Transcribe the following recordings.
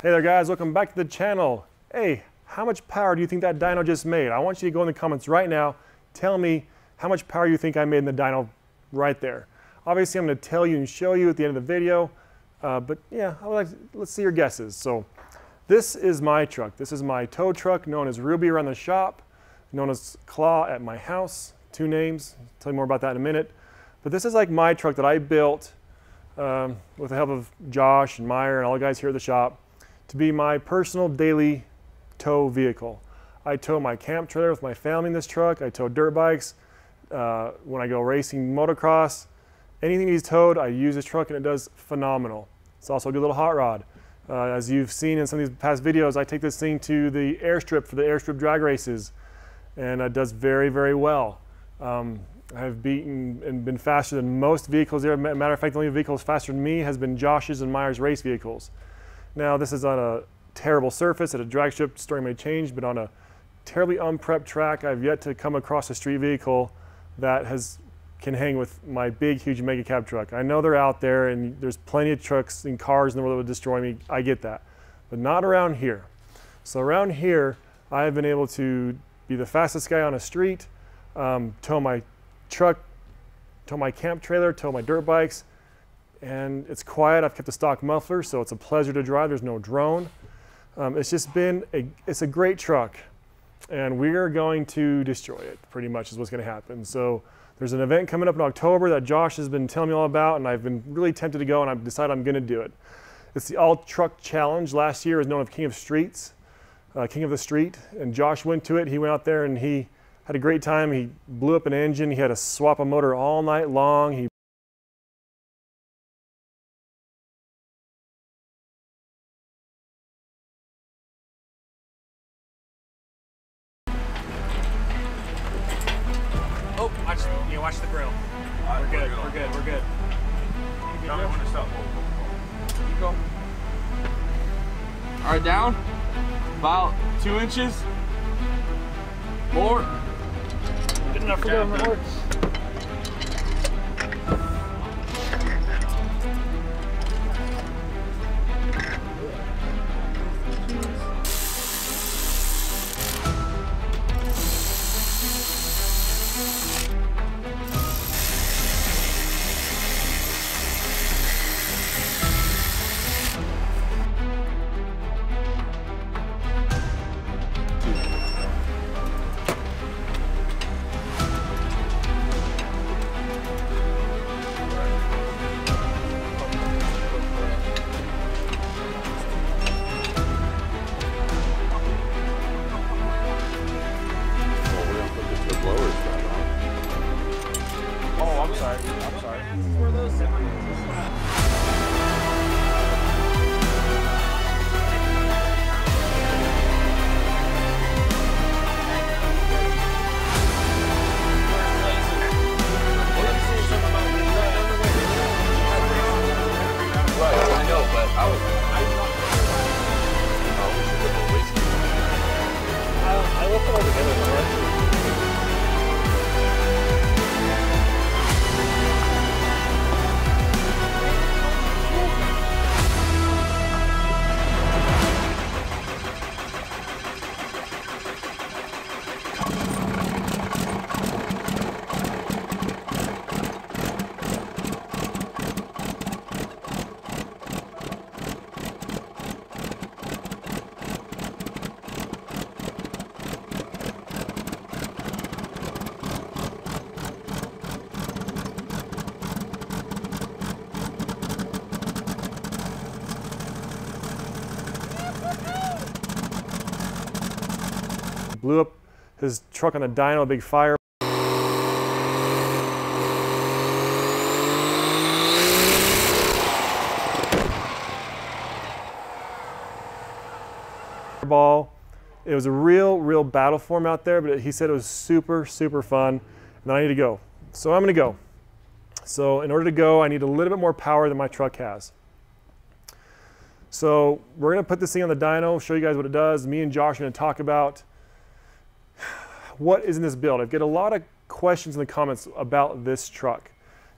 Hey there guys, welcome back to the channel. Hey, how much power do you think that dyno just made? I want you to go in the comments right now, tell me how much power you think I made in the dyno right there. Obviously I'm gonna tell you and show you at the end of the video, uh, but yeah, I would like to, let's see your guesses. So this is my truck. This is my tow truck known as Ruby around the shop, known as Claw at my house. Two names, I'll tell you more about that in a minute. But this is like my truck that I built um, with the help of Josh and Meyer and all the guys here at the shop to be my personal daily tow vehicle. I tow my camp trailer with my family in this truck. I tow dirt bikes. Uh, when I go racing motocross, anything he's towed, I use this truck and it does phenomenal. It's also a good little hot rod. Uh, as you've seen in some of these past videos, I take this thing to the airstrip for the airstrip drag races and it does very, very well. Um, I've beaten and been faster than most vehicles there. Matter of fact, the only vehicle faster than me has been Josh's and Meyer's race vehicles. Now this is on a terrible surface at a drag strip, story may change, but on a terribly unprepped track, I've yet to come across a street vehicle that has can hang with my big, huge mega cab truck. I know they're out there and there's plenty of trucks and cars in the world that would destroy me. I get that, but not around here. So around here, I've been able to be the fastest guy on a street, um, tow my truck, tow my camp trailer, tow my dirt bikes, and it's quiet. I've kept a stock muffler, so it's a pleasure to drive. There's no drone. Um, it's just been a, it's a great truck, and we are going to destroy it. Pretty much is what's going to happen. So there's an event coming up in October that Josh has been telling me all about, and I've been really tempted to go, and I've decided I'm going to do it. It's the All Truck Challenge. Last year is known as King of Streets, uh, King of the Street, and Josh went to it. He went out there and he had a great time. He blew up an engine. He had to swap a motor all night long. He inches. More. Good enough for government works. Blew up his truck on the dyno, a big fire. Ball. It was a real, real battle form out there, but he said it was super, super fun. And I need to go. So I'm going to go. So in order to go, I need a little bit more power than my truck has. So we're going to put this thing on the dyno, show you guys what it does. Me and Josh are to talk about what is in this build. I've get a lot of questions in the comments about this truck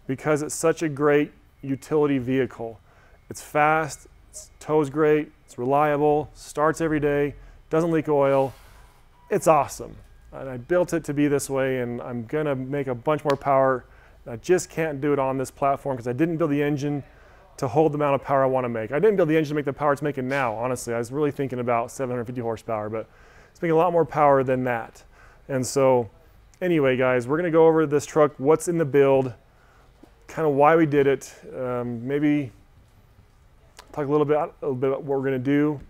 because it's such a great utility vehicle. It's fast, It's tows great. It's reliable. Starts every day. Doesn't leak oil. It's awesome. And I built it to be this way, and I'm gonna make a bunch more power. I just can't do it on this platform because I didn't build the engine to hold the amount of power I want to make. I didn't build the engine to make the power it's making now, honestly. I was really thinking about 750 horsepower, but it's making a lot more power than that. And so, anyway, guys, we're to go over this truck, what's in the build, kind of why we did it, um, maybe talk a little bit, a little bit about what we're to do.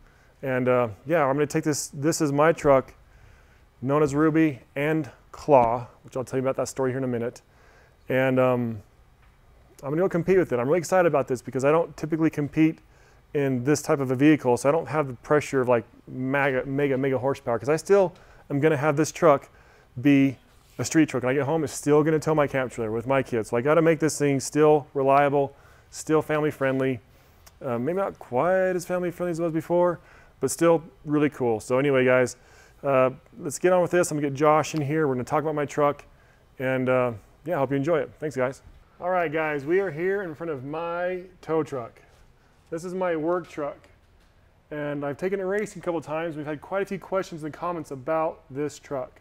And uh, yeah, I'm to take this. This is my truck, known as Ruby and Claw, which I'll tell you about that story here in a minute. And um, I'm gonna go compete with it. I'm really excited about this because I don't typically compete in this type of a vehicle, so I don't have the pressure of like mega, mega, mega horsepower because I still am gonna have this truck be a street truck. When I get home, it's still gonna tow my camp trailer with my kids. So I gotta make this thing still reliable, still family friendly. Uh, maybe not quite as family friendly as it was before, but still really cool. So anyway, guys, uh, let's get on with this. I'm gonna get Josh in here. We're gonna talk about my truck, and uh, yeah, I hope you enjoy it. Thanks, guys. All right, guys, we are here in front of my tow truck. This is my work truck. And I've taken it racing a couple times. We've had quite a few questions and comments about this truck.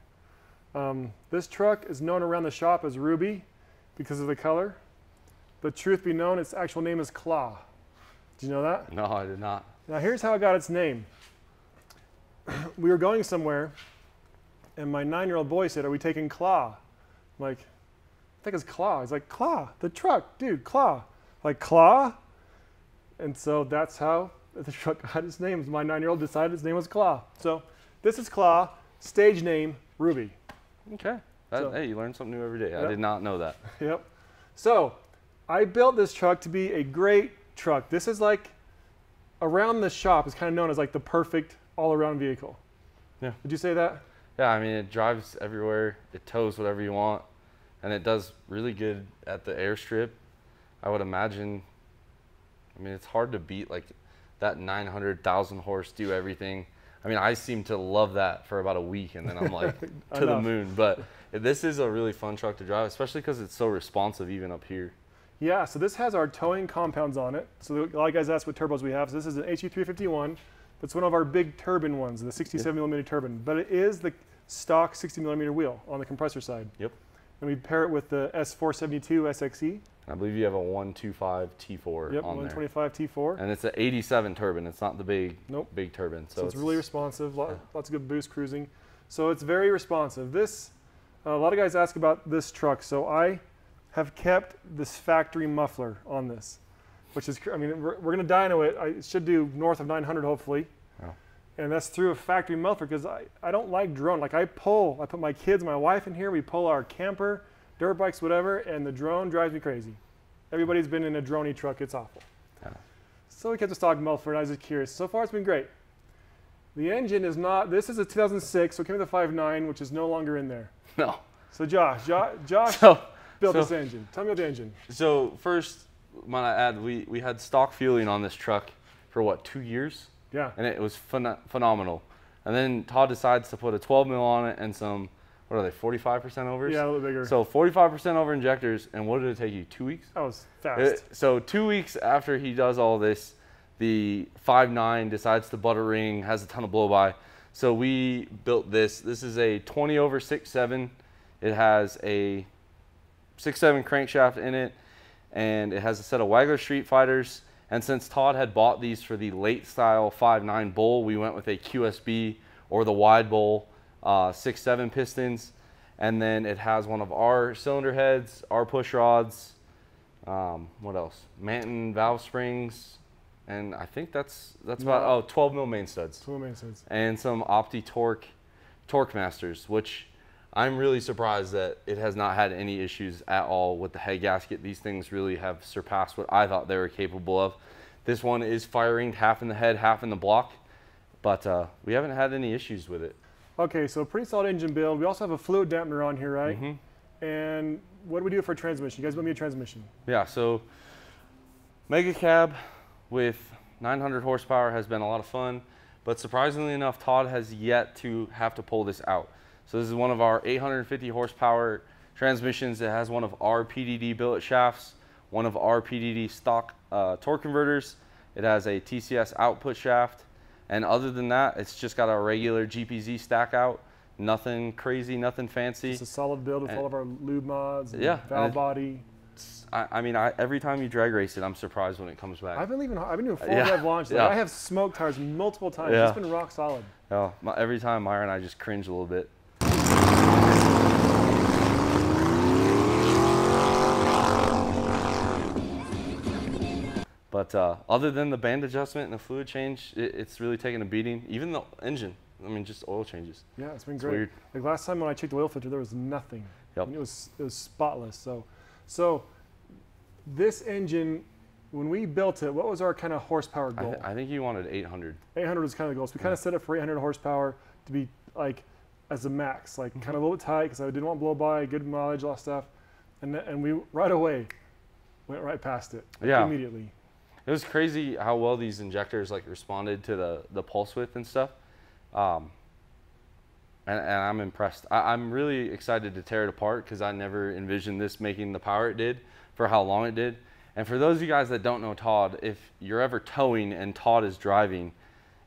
Um, this truck is known around the shop as Ruby because of the color. But truth be known, its actual name is Claw. Did you know that? No, I did not. Now here's how it got its name. we were going somewhere, and my nine-year-old boy said, "Are we taking Claw?" I'm like, I think it's Claw. He's like, Claw, the truck, dude, Claw. Like, Claw? And so that's how the truck got its name. My nine year old decided its name was Claw. So this is Claw, stage name Ruby. Okay. That, So- hey, you learn something new every day. I did not know that. Yep. So I built this truck to be a great truck. This is like around the shop is kind of known as like the perfect all around vehicle. Yeah. Would you say that? Yeah, I mean, it drives everywhere. It tows whatever you want, and it does really good at the airstrip. I would imagine. I mean, it's hard to beat like that 900,000 horse do everything. I mean, I seem to love that for about a week, and then I'm like to the moon. But this is a really fun truck to drive, especially because it's so responsive even up here. Yeah, so this has our towing compounds on it. So a lot of guys ask what turbos we have. So this is an HE351. It's one of our big turbine ones, the 67 millimeter turbine. But it is the stock 60 millimeter wheel on the compressor side. Yep. And we pair it with the S472 SXE. I believe you have a 125 T4 Yep, on there. 125 T4. And it's an 87 turbine. It's not the big Nope. big turbine. So, So, it's, really responsive, lot, yeah. lots of good boost cruising. So it's very responsive. This, a lot of guys ask about this truck. So I have kept this factory muffler on this, which is, I mean, we're, we're going to dyno it. I it should do north of 900 hopefully. And that's through a factory muffler because I, I don't like drone. Like I pull, I put my kids, my wife in here, we pull our camper, dirt bikes, whatever, and the drone drives me crazy. Everybody's been in a droney truck, it's awful. Yeah. So we kept the stock muffler, and I was just curious. So far, it's been great. The engine is not. This is a 2006, so it came with a 5.9, which is no longer in there. no. So Josh, jo- Josh So built so- this engine. Tell me about the engine. so first, might I add, we we had stock fueling on this truck for what two years, Yeah. and it was phen- phenomenal. And then Todd decides to put a 12 mil on it and some what are they 45% overs? Yeah, a little bigger. So 45% over injectors, and what did it take you? Two weeks? that was fast. It- so two weeks after he does all this, the 5.9 decides to butter ring, has a ton of blow by. So we built this. This is a 20 over 6.7. It has a 6.7 crankshaft in it, and it has a set of Wagler Street Fighters. And since Todd had bought these for the late style 5.9 bowl, we went with a QSB or the wide bowl uh, 6.7 pistons. And then it has one of our cylinder heads, our push rods, um, what else? Manton valve springs, and I think that's that's about oh 12 mil main studs That's what makes sense. and some Opti Torque Torque Masters, which I'm really surprised that it has not had any issues at all with the head gasket. These things really have surpassed what I thought they were capable of. This one is firing half in the head, half in the block, but uh, we haven't had any issues with it. Okay, so pretty solid engine build. We also have a fluid dampener on here, right? Mhm. And what do we do for transmission? You guys want me a transmission? Yeah, so Mega Cab with 900 horsepower has been a lot of fun, but surprisingly enough, Todd has yet to have to pull this out. So this is one of our 850 horsepower transmissions. It has one of our PDD billet shafts, one of our PDD stock uh, torque converters. It has a TCS output shaft. And other than that, it's just got a regular GPZ stack out. Nothing crazy, nothing fancy. It's a solid build with And- all of our lube mods, and Yeah, valve it- body. I, I mean, I, every time you drag race it, I'm surprised when it comes back. I've been leaving. I've been doing full Yeah, rev launch. Like, yeah. I have smoked tires multiple times. Yeah. It's been rock solid. Oh, my, every time Myra and I just cringe a little bit. But uh, other than the band adjustment and the fluid change, it, it's really taken a beating. Even the engine, I mean, just oil changes. Yeah, it's been It's great. weird. Like last time when I checked the oil filter, there was nothing. Yep. And it was it was spotless. So, so this engine, when we built it, what was our kind of horsepower I, goal? th- I think you wanted 800. 800 was kind of the goal. So we kind of set it for 800 horsepower to be like as a max, like Mm-hmm. kind of a little bit tight because I didn't want blow by, good mileage, all that stuff. And and we right away went right past it. Yeah. Immediately. It was crazy how well these injectors like responded to the, the pulse width and stuff. Um, and, and I'm impressed. I, I'm really excited to tear it apart because I never envisioned this making the power it did for how long it did. And for those of you guys that don't know Todd, if you're ever towing and Todd is driving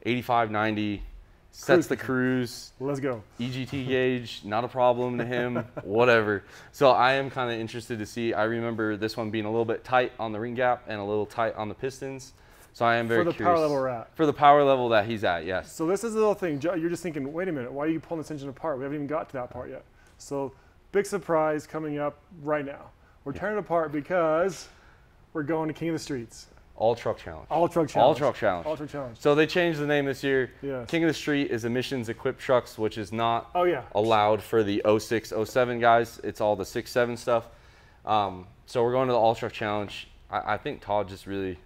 85, 90, sets the cruise, Let's go. EGT gauge, not a problem to him, whatever. So I am kind of interested to see. I remember this one being a little bit tight on the ring gap and a little tight on the pistons. So I am very For the curious. power level we're at. For the power level that he's at, yes. So this is the little thing. You're just thinking, wait a minute, why are you pulling this engine apart? We haven't even got to that part yet. So big surprise coming up right now. We're tearing it apart because we're going to King of the Streets. All truck challenge. All truck challenge. All truck challenge. All truck challenge. So they changed the name this year. Yes. King of the Street is emissions equipped trucks, which is not Oh yeah. allowed for the 06, 07 guys. It's all the 6, 7 stuff. Um, so we're going to the All Truck Challenge. I, I think Todd just really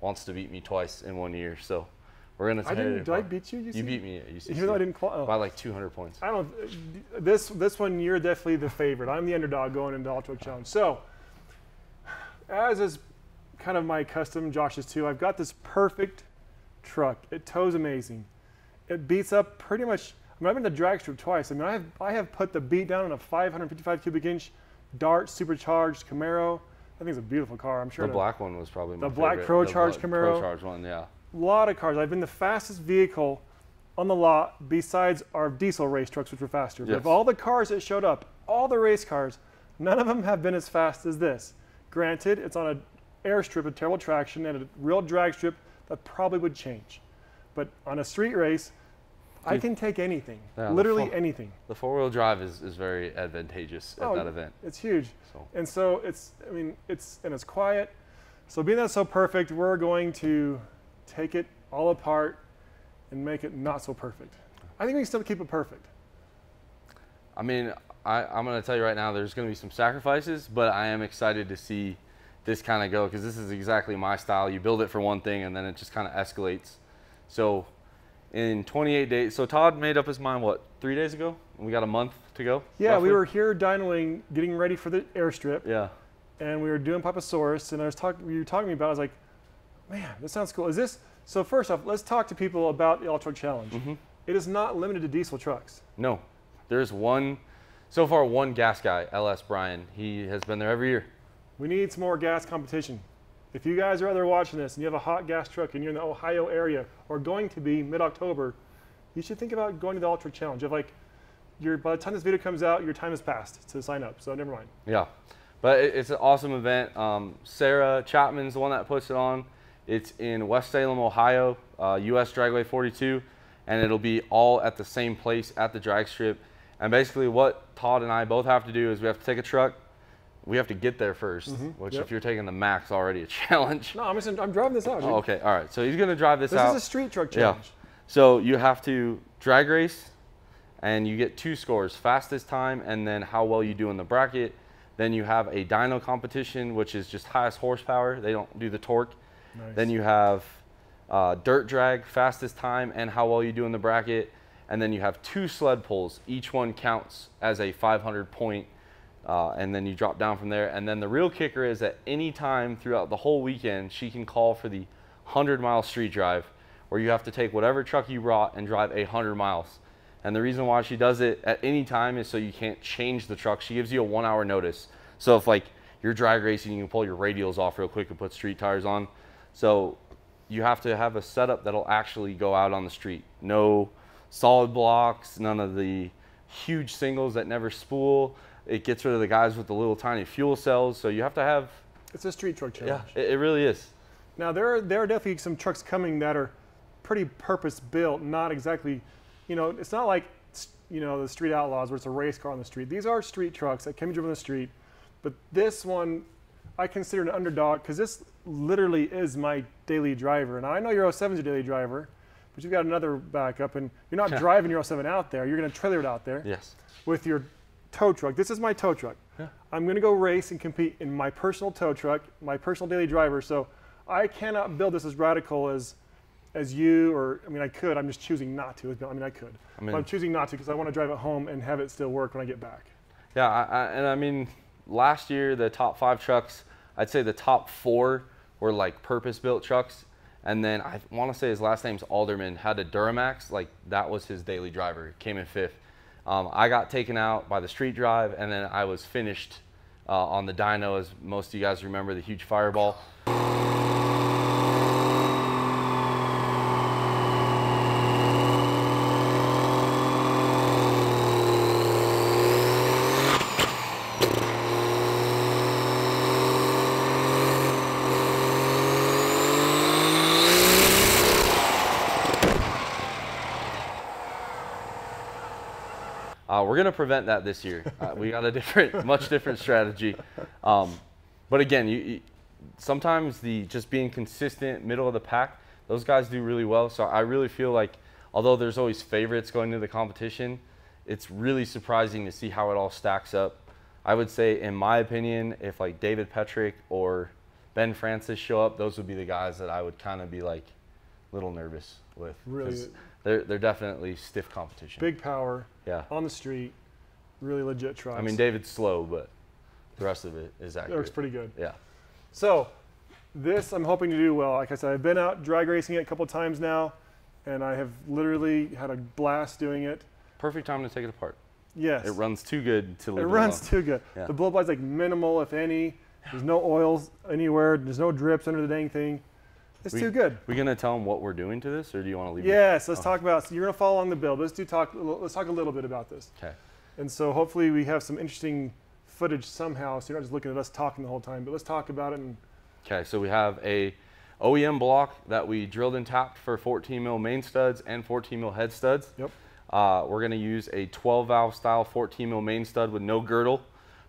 wants to beat me twice in one year. So we're going to I didn't. it Did I beat you? You, You beat me at UCC Even though I didn't by like 200 points. I don't. This this one you're definitely the favorite. I'm the underdog going into All Truck Challenge. So, as is kind of my custom, Josh's too. I've got this perfect truck. It tows amazing. It beats up pretty much. I mean, I've been to drag strip twice. I mean, I have I have put the beat down on a 555 cubic inch Dart supercharged Camaro. I think it's a beautiful car. I'm sure. The black one was probably my The black favorite. Pro The Charge Camaro. Pro Charge one, yeah. lot of cars. I've been the fastest vehicle on the lot besides our diesel race trucks, which were faster. But of all the cars that showed up, all the race cars, none of them have been as fast as this. Granted, it's on an airstrip with terrible traction and a real drag strip that probably would change. But on a street race, I can take anything, Yeah, the literally anything. The four wheel drive is, is very advantageous at Oh, that event. It's huge. So And so it's, I mean, it's, and it's quiet. So being that so perfect, we're going to take it all apart and make it not so perfect. I think we can still keep it perfect. I mean, I, I'm going to tell you right now, there's going to be some sacrifices, but I am excited to see this kind of go because this is exactly my style. You build it for one thing and then it just kind of escalates. So in 28 days, so Todd made up his mind, what, three days ago? We got a month to go? Yeah, we were here dynoing, getting ready for the airstrip, Yeah. and we were doing Papasaurus, and I was talking, you were talking to me about, it, I was like, man, this sounds cool. Is this, so first off, let's talk to people about the All Truck Challenge. Mm-hmm. It is not limited to diesel trucks. No, there's one, so far, one gas guy, LS Brian. He has been there every year. We need some more gas competition. If you guys are out there watching this and you have a hot gas truck and you're in the Ohio area or going to be mid-October, you should think about going to the All Truck Challenge. Like, by the time this video comes out, your time has passed to sign up. So never mind. Yeah, but it's an awesome event. Um, Sarah Chapman's the one that puts it on. It's in West Salem, Ohio, uh, US Dragway 42, and it'll be all at the same place at the drag strip. And basically, what Todd and I both have to do is we have to take a truck. We have to get there 1st which Yep. if you're taking the max, already a challenge. No, I'm just I'm driving this out. dude. Oh, okay, all right. So he's gonna drive this, This out. This is a street truck challenge. Yeah. So you have to drag race, and you get two scores: fastest time, and then how well you do in the bracket. Then you have a dyno competition, which is just highest horsepower. They don't do the torque. Nice. Then you have uh, dirt drag, fastest time, and how well you do in the bracket. And then you have two sled pulls. Each one counts as a 500 point, uh, and then you drop down from there. And then the real kicker is at any time throughout the whole weekend, she can call for the 100 mile street drive, where you have to take whatever truck you brought and drive 100 miles. And the reason why she does it at any time is so you can't change the truck. She gives you a one hour notice. So if like you're drag racing, you can pull your radials off real quick and put street tires on. So you have to have a setup that'll actually go out on the street. No solid blocks, none of the huge singles that never spool. It gets rid of the guys with the little tiny fuel cells. So you have to have, It's a street truck yeah, challenge. it, it really is. Now there are there are definitely some trucks coming that are pretty purpose built, not exactly, you know, it's not like you know the street outlaws where it's a race car on the street. These are street trucks that can be driven on the street, but this one I consider an underdog because this literally is my daily driver, and I know your 07 is your daily driver, but you've got another backup, and you're not driving your 07 out there. You're going to trailer it out there Yes. with your tow truck. This is my tow truck. I'm going to go race and compete in my personal tow truck, my personal daily driver. So I cannot build this as radical as as you or I mean I could. I'm just choosing not to. I mean I could. I mean- I'm choosing not to because I want to drive it home and have it still work when I get back. Yeah, I, I, and I mean, last year the top five trucks, I'd say the top four were like purpose-built trucks, and then I want to say his last name's Alderman had a Duramax, like that was his daily driver. Came in fifth. Um, I got taken out by the street drive, and then I was finished uh, on the dyno, as most of you guys remember the huge fireball. Uh, we're gonna prevent that this year. Uh, we got a different, much different strategy. Um, but again, you, you, sometimes the just being consistent, middle of the pack, those guys do really well. So I really feel like, although there's always favorites going into the competition, it's really surprising to see how it all stacks up. I would say, in my opinion, if like David Petrick or Ben Francis show up, those would be the guys that I would kind of be like a little nervous with. Really? They're, they're definitely stiff competition. Big power Yeah. on the street, really legit trucks. I mean, David's slow, but the rest of it is accurate. looks pretty good. Yeah. So, this I'm hoping to do well. Like I said, I've been out drag racing it a couple times now, and I have literally had a blast doing it. Perfect time to take it apart. Yes, It runs too good to leave it it runs alone. too good. Yeah. The blow by's like minimal, if any. There's no oils anywhere. There's no drips under the dang thing. It's We- too good. We're gonna tell them what we're doing to this, or do you want to leave? it? Yes, let's Oh. talk about. So you're gonna follow along the build. Let's do talk. Let's talk a little bit about this. Okay. And so hopefully we have some interesting footage somehow. So you're not just looking at us talking the whole time. But let's talk about it. And Okay. So we have a OEM block that we drilled and tapped for 14 mil main studs and 14 mil head studs. Yep. Uh, we're gonna use a 12 valve style 14 mil main stud with no girdle.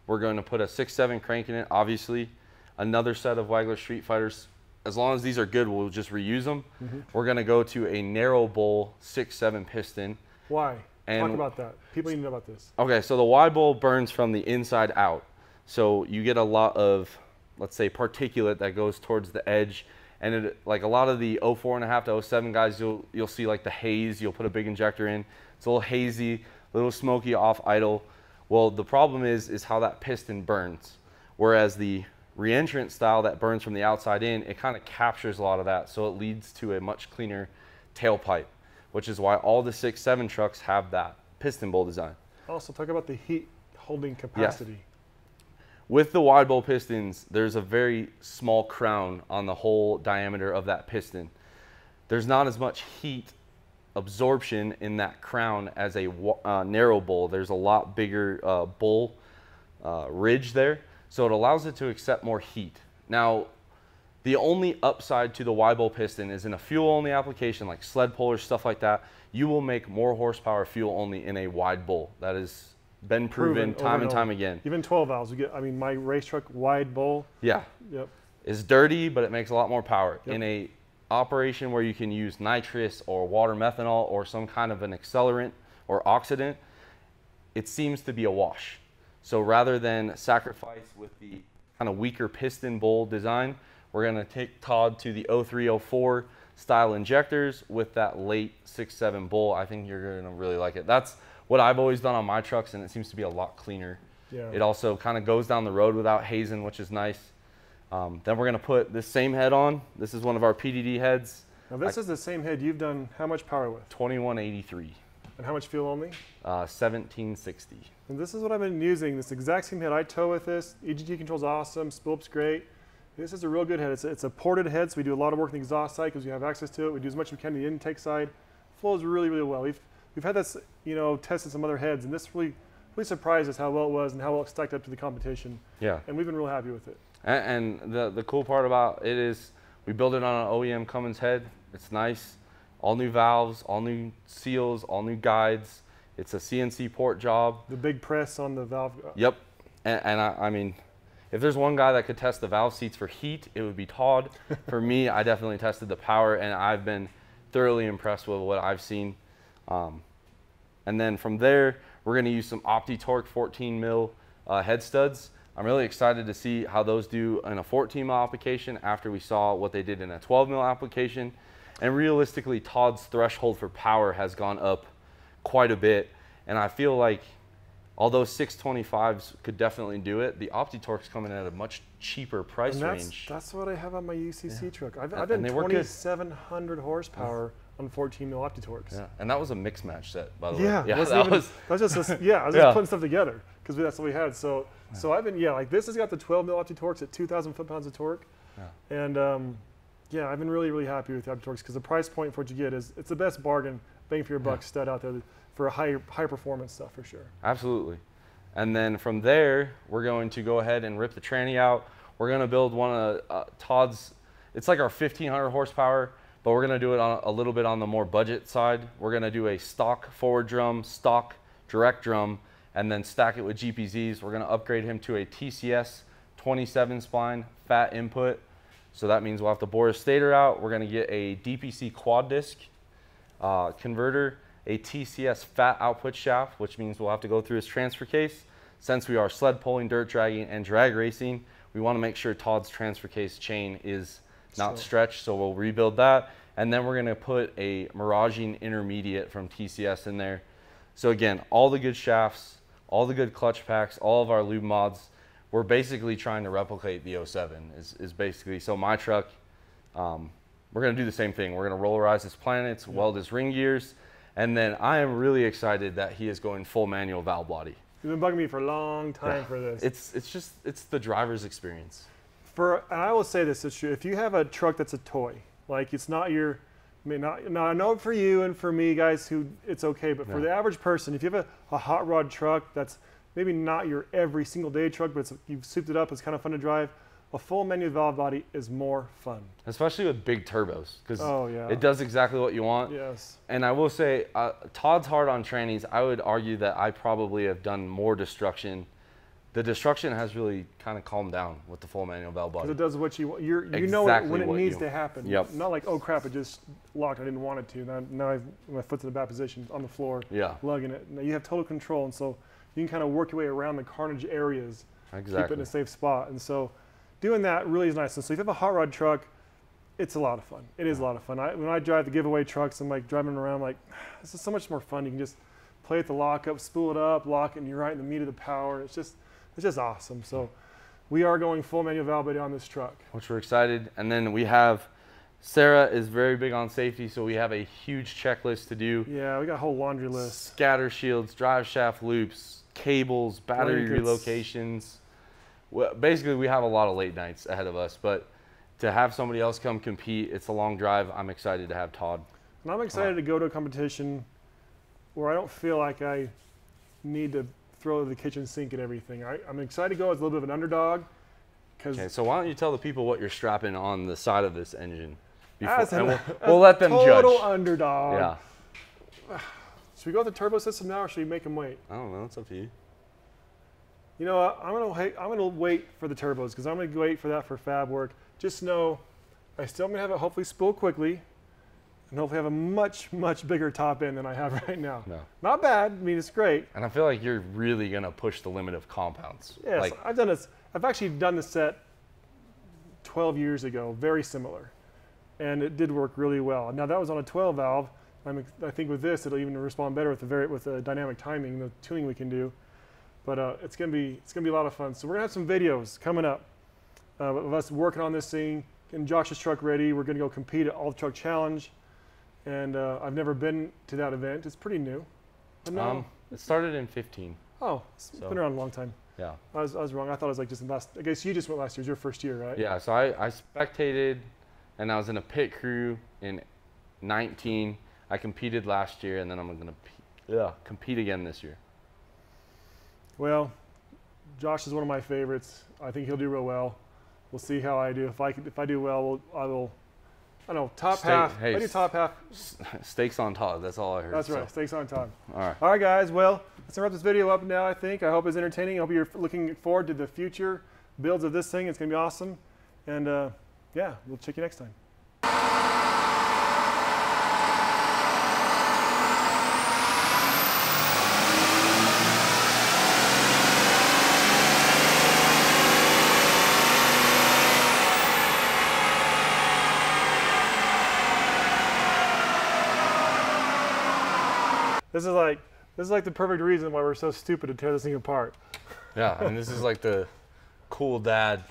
We're going to put a 6-7 crank in it. Obviously, another set of Wagler Street Fighters. As long as these are good, we'll just reuse them. Mm-hmm. We're gonna go to a narrow bowl six seven piston. why? And- talk about that. People need to know about this. Okay, so the wide bowl burns from the inside out. So you get a lot of, let's say, particulate that goes towards the edge. And it, like a lot of the 04 and a half to 07 guys, you'll, you'll see like the haze. You'll put a big injector in. It's a little hazy, a little smoky off idle. Well, the problem is, is how that piston burns. Whereas the reentrant style that burns from the outside in, it kind of captures a lot of that. So it leads to a much cleaner tailpipe, which is why all the six, seven trucks have that piston bowl design. Also, talk about the heat holding capacity. Yes. With the wide bowl pistons, there's a very small crown on the whole diameter of that piston. There's not as much heat absorption in that crown as a uh, narrow bowl. There's a lot bigger uh, bowl uh, ridge there, so it allows it to accept more heat. Now, the only upside to the wide bowl piston is in a fuel only application like sled pullers, stuff like that, you will make more horsepower fuel only in a wide bowl. That has been proven, over time and over. time again. Even 12 valves. We get. I mean, my race truck wide bowl. Yeah, Yep. it's dirty, but it makes a lot more power. Yep. In a operation where you can use nitrous or water methanol or some kind of an accelerant or oxidant, it seems to be a wash. So rather than sacrifice with the kind of weaker piston bowl design, we're going to take Todd to the 0304 style injectors with that late 6.7 bowl. I think you're going to really like it. That's what I've always done on my trucks, and it seems to be a lot cleaner. Yeah. It also kind of goes down the road without hazing, which is nice. Um, then we're going to put this same head on. This is one of our PDD heads, Now this is the same head you've done. How much power with? 2183, And how much fuel only? uh, 1760. And this is what I've been using. This exact same head I tow with this. EGT control's awesome. Spool's great. This is a real good head. It's a, it's a ported head, so we do a lot of work in the exhaust side because we have access to it. We do as much as we can on the intake side. Flows really, really well. We've, we've had this, you know, tested some other heads, and this really, really surprised us how well it was and how well it stacked up to the competition. Yeah. And we've been real happy with it. And, and the, the cool part about it is we build it on an OEM Cummins head. It's nice. All new valves, all new seals, all new guides. It's a CNC port job. The big press on the valve. Yep. And, and I, I mean, if there's one guy that could test the valve seats for heat, it would be Todd. for me, I definitely tested the power, and I've been thoroughly impressed with what I've seen. Um, and then from there, we're going to use some OptiTorque 14 mil uh, head studs. I'm really excited to see how those do in a 14 mil application after we saw what they did in a 12 mil application. And realistically, Todd's threshold for power has gone up quite a bit. And I feel like although 625s could definitely do it, the OptiTorque's coming at a much cheaper price and that's, range. that's what I have on my UCC truck. I've, And- I've done and they work good. 2,700 horsepower on 14 mil OptiTorques. Yeah, and that was a mix match set, by the Yeah, way. Yeah, that even- was. that was just a, yeah, I was Yeah. just putting stuff together because that's what we had. So so I've been yeah like this has got the 12 mil opti torques at 2,000 foot pounds of torque, and um, yeah I've been really really happy with the opti torques because the price point for what you get is it's the best bargain bang for your buck stud out there for a high high performance stuff for sure. Absolutely. And then from there, we're going to go ahead and rip the tranny out. We're going to build one of uh, Todd's, it's like our 1500 horsepower, but we're going to do it on a little bit on the more budget side. We're going to do a stock forward drum, stock direct drum, and then stack it with GPZs. We're going to upgrade him to a TCS 27 spline fat input. So that means we'll have to bore his stator out. We're going to get a DPC quad disc uh, converter, a TCS fat output shaft, which means we'll have to go through his transfer case. Since we are sled pulling, dirt dragging, and drag racing, we want to make sure Todd's transfer case chain is not stretched, so we'll rebuild that. And then we're going to put a Maraging intermediate from TCS in there. So again, all the good shafts, all the good clutch packs, all of our lube mods, we're basically trying to replicate the 07 is, is basically, so my truck, um, we're going to do the same thing. We're going to rollerize his planets, weld his ring gears, and then I am really excited that he is going full manual valve body. You've been bugging me for a long time for this. It's it's just it's the driver's experience. For and I will say this: it's true. If you have a truck that's a toy, like it's not your, I mean, not, now I know for you and for me, guys, who it's okay, but for Yeah. the average person, if you have a, a hot rod truck that's maybe not your every single day truck, but it's, you've souped it up, it's kind of fun to drive. A full manual valve body is more fun. Especially with big turbos, because Oh, yeah. it does exactly what you want. Yes. And I will say, uh, Todd's hard on trannies. I would argue that I probably have done more destruction. The destruction has really kind of calmed down with the full manual valve body. Because it does what you want. You're, you know it when it needs you- to happen. Yep. Not like, oh crap, it just locked. I didn't want it to. Now, now I've, my foot's in a bad position on the floor, Yeah, lugging it. Now you have total control, and so you can kind of work your way around the carnage areas, keep it in a safe spot. And so doing that really is nice. And so if you have a hot rod truck, it's a lot of fun. It is a lot of fun. I, when I drive the giveaway trucks, I'm like driving around like, this is so much more fun. You can just play at the lockup, spool it up, lock it, and you're right in the meat of the power. It's just, it's just awesome. So we are going full manual valve on this truck. which we're excited. And then we have Sarah is very big on safety, so we have a huge checklist to do. Yeah, we got a whole laundry list. Scatter shields, drive shaft loops, cables, battery Blankets. relocations. Well, basically, we have a lot of late nights ahead of us, but to have somebody else come compete, it's a long drive. I'm excited to have Todd. And I'm excited to go to a competition where I don't feel like I need to throw the kitchen sink at everything. I, I'm excited to go as a little bit of an underdog because Okay, so why don't you tell the people what you're strapping on the side of this engine? and an- we'll, we'll let them total judge. underdog. Yeah, Should we go with the turbo system now, or should we make them wait? I don't know. It's up to you. You know what? I'm gonna wait. I'm gonna wait for the turbos because I'm gonna wait for that for fab work. Just know, I still gonna have it hopefully spool quickly, and hopefully have a much much bigger top end than I have right now. No. Not bad. I mean, it's great. And I feel like you're really gonna push the limit of compounds. Yes, Like, I've done this. I've actually done the set 12 years ago, very similar, and it did work really well. Now that was on a 12 valve. I'm, I think with this, it'll even respond better with the very with the dynamic timing, the tuning we can do. But uh, it's gonna be it's gonna be a lot of fun. So we're gonna have some videos coming up uh, of us working on this thing, getting Josh's truck ready. We're gonna go compete at All the Truck Challenge, and uh, I've never been to that event. It's pretty new. But no, um, it started in 15. oh, it's so- been around a long time. Yeah. I was, I was wrong. I thought it was like just last. I guess you just went last year. It was your first year, right? Yeah, so I, I spectated and I was in a pit crew in 19. I competed last year and then I'm going to yeah, compete again this year. Well, Josh is one of my favorites. I think he'll do real well. We'll see how I do. If I can, if I do well, we'll I will. I don't know top half. hey, I do top half. Stakes on top. that's all I heard. That's so- right. Stakes on top. All right. All right, guys. Well, let's wrap this video up now. I think. I hope it's entertaining. I hope you're looking forward to the future builds of this thing. It's gonna be awesome. And uh, yeah, we'll check you next time. This is like this is like the perfect reason why we're so stupid to tear this thing apart. Yeah, I mean, this is like the cool dad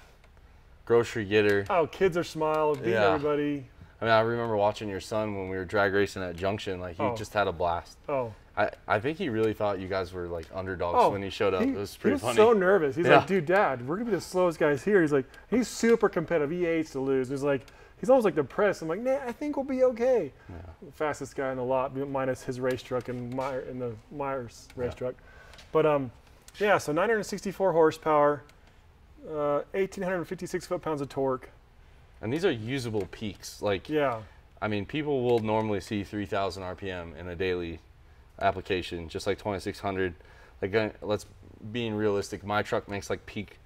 grocery getter. Oh, kids are smiling, beating Yeah. everybody. I mean, I remember watching your son when we were drag racing at Junction. Like, he Oh. just had a blast. Oh, I, I think he really thought you guys were like underdogs Oh, when he showed up. he, it was pretty he was funny. so nervous. He's Yeah. like, dude, dad, we're gonna be the slowest guys here. He's like, he's super competitive. He hates to lose. He's like, he's almost like depressed. I'm like, nah, I think we'll be okay. Fastest guy in the lot, minus his race truck and Meyer in the Myers race Yeah. truck. But um, yeah, so 964 horsepower, uh, 1,856 foot pounds of torque. and these are usable peaks. Like, Yeah, I mean, people will normally see 3,000 RPM in a daily application, just like 2,600. Like, uh, let's being realistic. My truck makes like peak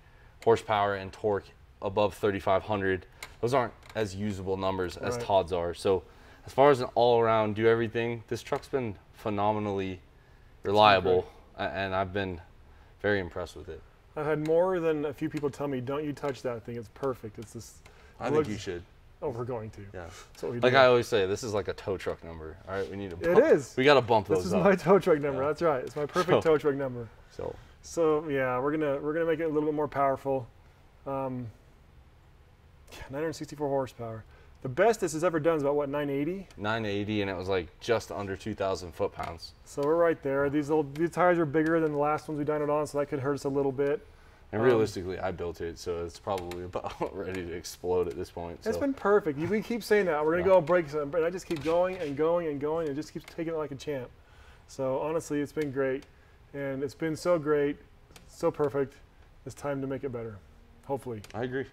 horsepower and torque above 3,500. Those aren't as usable numbers as Right. Todd's are. So, as far as an all-around do everything, this truck's been phenomenally reliable, and I've been very impressed with it. I've had more than a few people tell me, don't you touch that thing. It's perfect. It's just, I It think looks- you should. oh, we're going to. Yeah. That's what we Like do. I always say, this is like a tow truck number. All right, we need to. It is. We got to bump those up. This is up. my tow truck number. Yeah. That's right. It's my perfect So- tow truck number. so So yeah, we're gonna we're gonna make it a little bit more powerful. Um, 964 horsepower. The best this has ever done is about what 980. 980, and it was like just under 2,000 foot pounds. So we're right there. These little these tires are bigger than the last ones we dynoed on, so that could hurt us a little bit. And Um, realistically, I built it, so it's probably about ready to explode at this point. It's so. been perfect. We keep saying that we're gonna Yeah. go and break some, but I just keep going and going and going, and just keeps taking it like a champ. So honestly, it's been great, and it's been so great, so perfect. It's time to make it better. Hopefully. I agree.